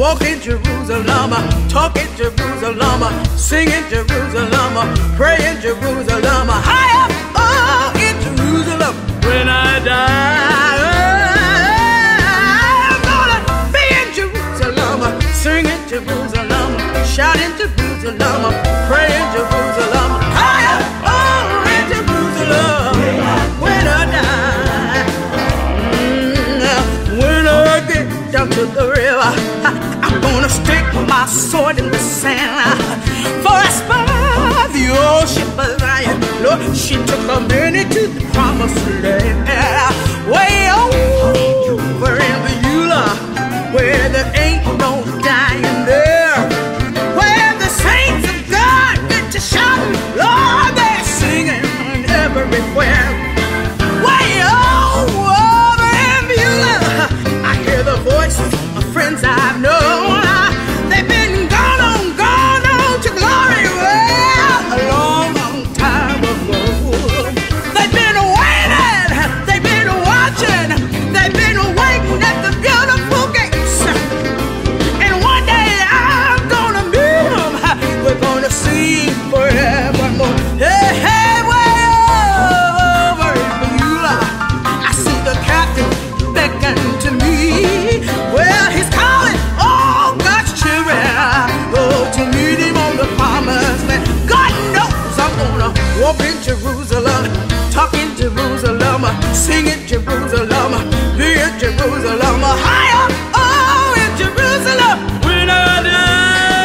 Walk in Jerusalem, talk in Jerusalem, sing in Jerusalem, pray in Jerusalem, high up oh, in Jerusalem. When I die, I'm gonna be in Jerusalem, sing in Jerusalem, shout in Jerusalem. sword in the sand. For I spied the old ship of Lord, she took a minute to the promised land. Up in Jerusalem, sing it, Jerusalem, be in Jerusalem, higher, oh, in Jerusalem, when I die.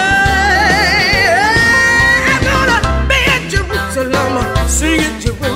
I'm gonna be in Jerusalem, sing it, Jerusalem.